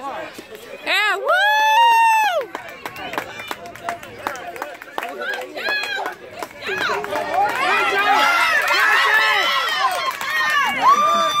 Yeah, woo! Yeah, yeah, yeah,